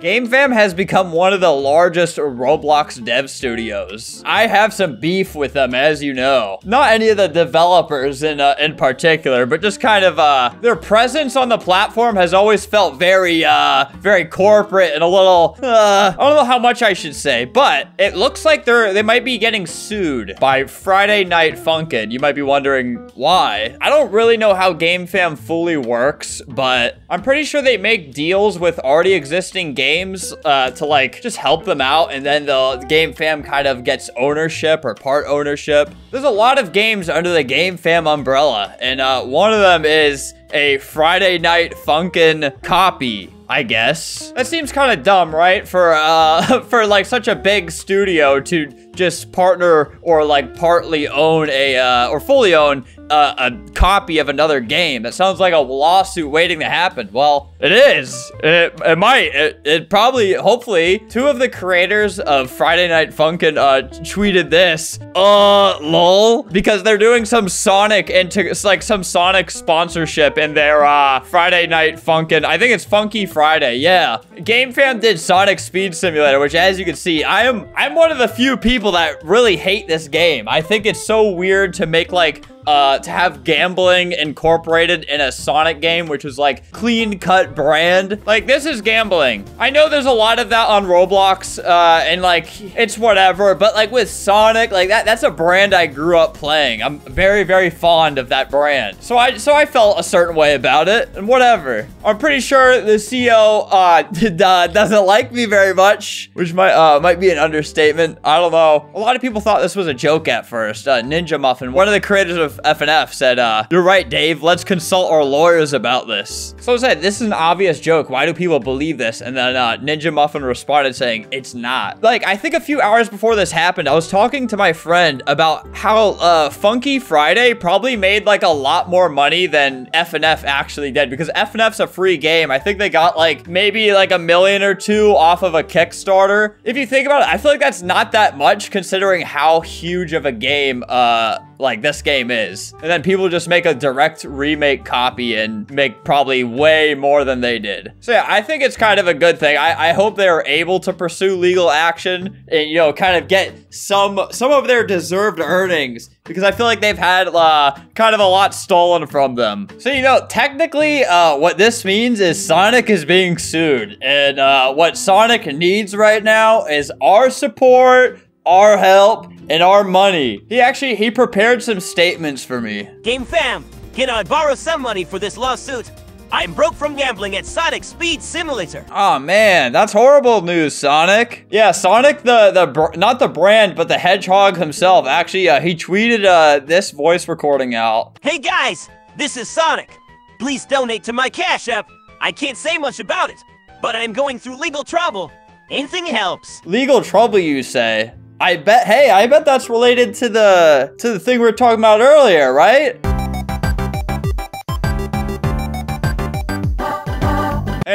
GameFam has become one of the largest Roblox dev studios. I have some beef with them, as you know. Not any of the developers in uh, in particular, but just kind of uh, their presence on the platform has always felt very, uh, very corporate and a little, uh, I don't know how much I should say, but it looks like they're they might be getting sued by Friday Night Funkin'. You might be wondering why. I don't really know how GameFam fully works, but I'm pretty sure they make deals with already existing games uh, to like just help them out, and then the game fam kind of gets ownership or part ownership. There's a lot of games under the game fam umbrella, and uh, one of them is a Friday Night Funkin' copy I guess. That seems kind of dumb, right? For uh for like such a big studio to just partner or like partly own a uh, or fully own uh, a copy of another game. That sounds like a lawsuit waiting to happen. Well, it is. It, it might. It, it probably, hopefully, two of the creators of Friday Night Funkin' uh, tweeted this. Uh, lol. Because they're doing some Sonic into like some Sonic sponsorship in their uh, Friday Night Funkin'. I think it's Funky Friday. Yeah. GameFam did Sonic Speed Simulator, which as you can see, I am I'm one of the few people that really hate this game. I think it's so weird to make like uh, to have gambling incorporated in a Sonic game, which was like clean cut brand. Like this is gambling. I know there's a lot of that on Roblox, uh, and like it's whatever, but like with Sonic, like that, that's a brand I grew up playing. I'm very, very fond of that brand. So I, so I felt a certain way about it and whatever. I'm pretty sure the CEO, uh, uh, doesn't like me very much, which might, uh, might be an understatement. I don't know. A lot of people thought this was a joke at first. Uh, Ninja Muffin, one of the creators of FNF said, uh, you're right, Dave. Let's consult our lawyers about this. So I said, this is an obvious joke. Why do people believe this? And then uh, Ninja Muffin responded saying, it's not. Like, I think a few hours before this happened, I was talking to my friend about how Funky Friday probably made like a lot more money than FNF actually did because FNF's a free game. I think they got like maybe like a million or two off of a Kickstarter. If you think about it, I feel like that's not that much considering how huge of a game uh, like this game is. And then people just make a direct remake copy and make probably way more than they did. So yeah, I think it's kind of a good thing. I, I hope they're able to pursue legal action and, you know, kind of get some, some of their deserved earnings because I feel like they've had uh, kind of a lot stolen from them. So, you know, technically, uh, what this means is Sonic is being sued. And uh, what Sonic needs right now is our support, our help, and our money. He actually, he prepared some statements for me. Game fam, can I borrow some money for this lawsuit? I'm broke from gambling at Sonic Speed Simulator. Oh man, that's horrible news, Sonic. Yeah, Sonic, the the not the brand, but the hedgehog himself. Actually, uh, he tweeted uh, this voice recording out. Hey guys, this is Sonic. Please donate to my Cash App. I can't say much about it, but I'm going through legal trouble. Anything helps. Legal trouble, you say? I bet, hey, I bet that's related to the, to the thing we were talking about earlier, right?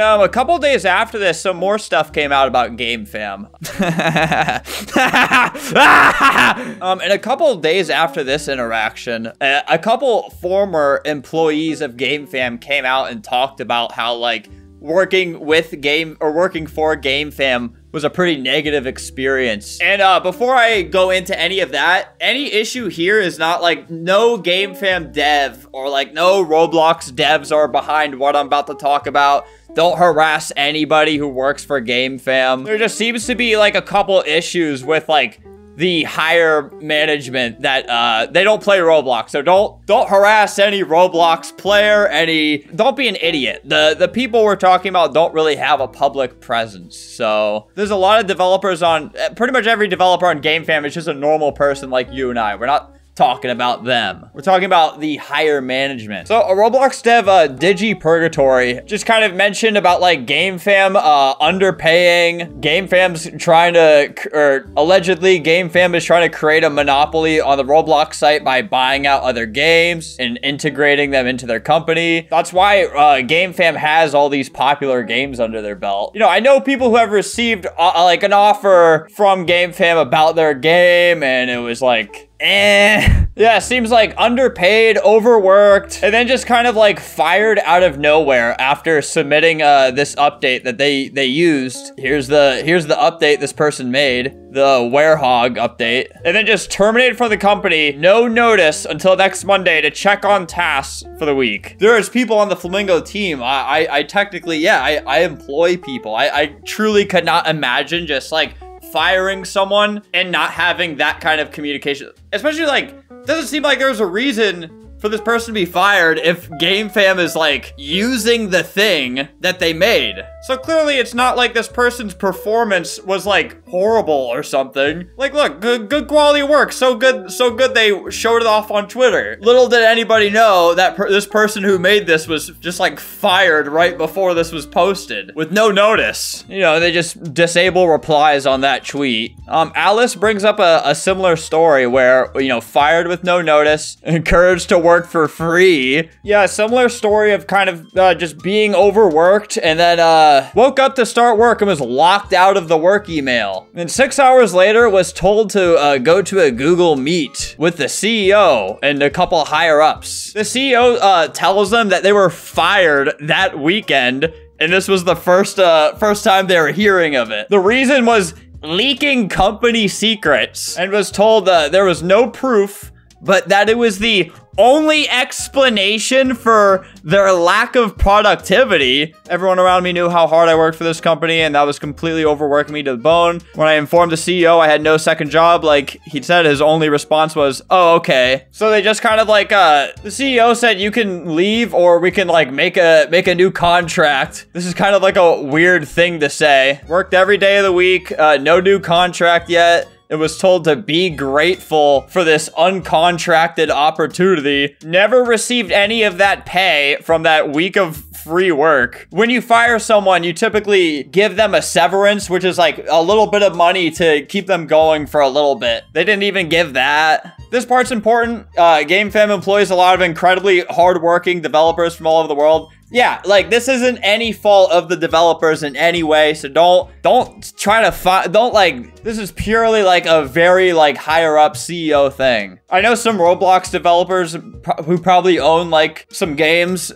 Um, a couple days after this, some more stuff came out about GameFam. um, and a couple days after this interaction, a, a couple former employees of GameFam came out and talked about how like working with game or working for GameFam was a pretty negative experience. And uh, before I go into any of that, any issue here is not like no GameFam dev or like no Roblox devs are behind what I'm about to talk about. Don't harass anybody who works for GameFam. There just seems to be like a couple issues with like the higher management that uh, they don't play Roblox. So don't don't harass any Roblox player, any don't be an idiot. The the people we're talking about don't really have a public presence. So there's a lot of developers on pretty much every developer on GameFam is just a normal person like you and I. We're not talking about them. We're talking about the higher management. So a Roblox dev, uh, Digi Purgatory, just kind of mentioned about like GameFam uh, underpaying. GameFam's trying to, or allegedly GameFam is trying to create a monopoly on the Roblox site by buying out other games and integrating them into their company. That's why uh, GameFam has all these popular games under their belt. You know, I know people who have received uh, like an offer from GameFam about their game and it was like, eh. Yeah, seems like underpaid, overworked, and then just kind of like fired out of nowhere after submitting uh, this update that they they used. Here's the here's the update this person made, the Werehog update, and then just terminated from the company, no notice until next Monday to check on tasks for the week. There's people on the Flamingo team. I I, I technically yeah I I employ people. I I truly could not imagine just like firing someone and not having that kind of communication. Especially like, doesn't seem like there's a reason for this person to be fired if GameFam is like using the thing that they made. So clearly it's not like this person's performance was like horrible or something. Like look, good, good quality work. So good, so good they showed it off on Twitter. Little did anybody know that per this person who made this was just like fired right before this was posted with no notice. You know, they just disable replies on that tweet. Um, Alice brings up a, a similar story where, you know, fired with no notice, encouraged to work for free. Yeah, similar story of kind of uh, just being overworked and then uh, woke up to start work and was locked out of the work email. And six hours later was told to uh, go to a Google Meet with the CEO and a couple higher ups. The CEO uh, tells them that they were fired that weekend and this was the first uh, first time they were hearing of it. The reason was leaking company secrets and was told uh, there was no proof but that it was the only explanation for their lack of productivity. Everyone around me knew how hard I worked for this company, and that was completely overworking me to the bone. When I informed the CEO I had no second job, like he said, his only response was, oh, okay. So they just kind of like, uh, the CEO said you can leave or we can like make a, make a new contract. This is kind of like a weird thing to say. Worked every day of the week, uh, no new contract yet. It was told to be grateful for this uncontracted opportunity. Never received any of that pay from that week of free work. When you fire someone, you typically give them a severance, which is like a little bit of money to keep them going for a little bit. They didn't even give that. This part's important. Uh, GameFam employs a lot of incredibly hardworking developers from all over the world. Yeah, like this isn't any fault of the developers in any way, so don't don't try to find don't like this is purely like a very like higher up CEO thing. I know some Roblox developers who probably own like some games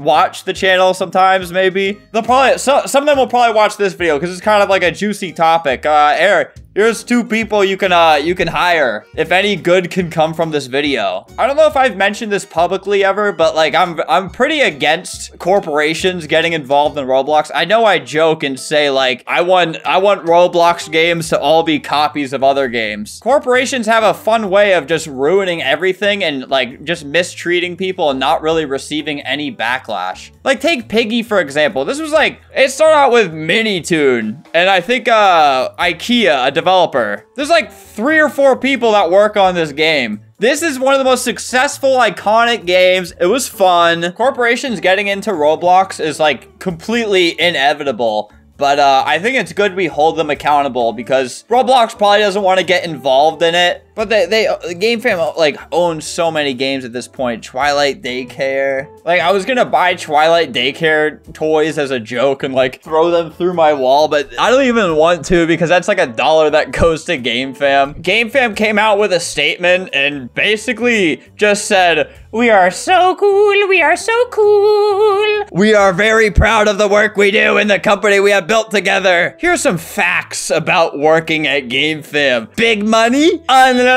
watch the channel sometimes maybe. They'll probably so, some of them will probably watch this video because it's kind of like a juicy topic. Uh Eric, Here's two people you can uh you can hire if any good can come from this video. I don't know if I've mentioned this publicly ever, but like I'm I'm pretty against corporations getting involved in Roblox. I know I joke and say like I want I want Roblox games to all be copies of other games. Corporations have a fun way of just ruining everything and like just mistreating people and not really receiving any backlash. Like take Piggy for example. This was like it started out with Minitoon and I think uh IKEA developer. There's like three or four people that work on this game. This is one of the most successful, iconic games. It was fun. Corporations getting into Roblox is like completely inevitable. But uh, I think it's good we hold them accountable because Roblox probably doesn't want to get involved in it. But they, they, the Game Fam, like, owns so many games at this point. Twilight Daycare. Like, I was gonna buy Twilight Daycare toys as a joke and, like, throw them through my wall, but I don't even want to because that's, like, a dollar that goes to Game Fam. Game Fam came out with a statement and basically just said, we are so cool, we are so cool. We are very proud of the work we do and the company we have built together. Here's some facts about working at Game Fam. Big money, unlimited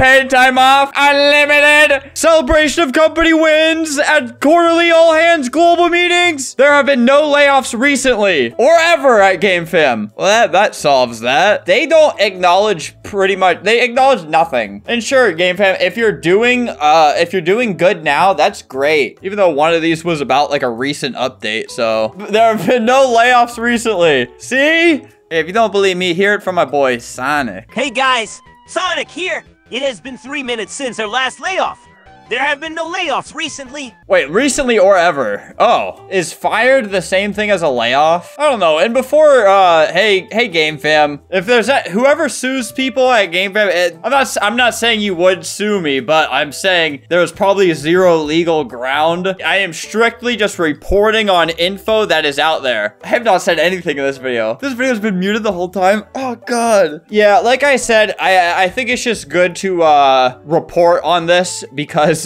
paid time off, unlimited celebration of company wins at quarterly all hands global meetings. There have been no layoffs recently or ever at Game Fam. Well, that, that solves that. They don't acknowledge pretty much, they acknowledge nothing. And sure, Game Fam, if you're doing, uh, if you're doing good now, that's great. Even though one of these was about like a recent update, so there have been no layoffs recently. See? If you don't believe me, hear it from my boy Sonic. Hey guys, Sonic here! It has been three minutes since our last layoff. There have been no layoffs recently. Wait, recently or ever? Oh, is fired the same thing as a layoff? I don't know. And before, uh, hey, hey, Game Fam, if there's that, whoever sues people at Game Fam, it, I'm not, I'm not saying you would sue me, but I'm saying there's probably zero legal ground. I am strictly just reporting on info that is out there. I have not said anything in this video. This video's been muted the whole time. Oh God. Yeah, like I said, I, I think it's just good to, uh, report on this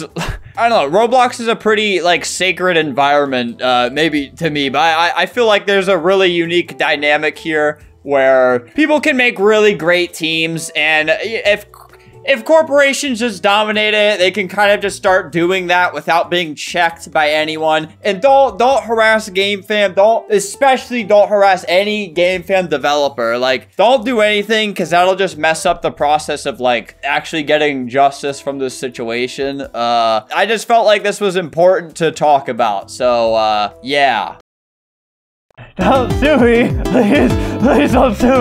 I don't know. Roblox is a pretty like sacred environment, uh, maybe to me, but I, I feel like there's a really unique dynamic here where people can make really great teams, and if if corporations just dominate it, they can kind of just start doing that without being checked by anyone. And don't don't harass game fam. Don't especially don't harass any game fam developer. Like don't do anything because that'll just mess up the process of like actually getting justice from this situation. Uh, I just felt like this was important to talk about. So uh, yeah. Don't sue me! Please, please don't sue me!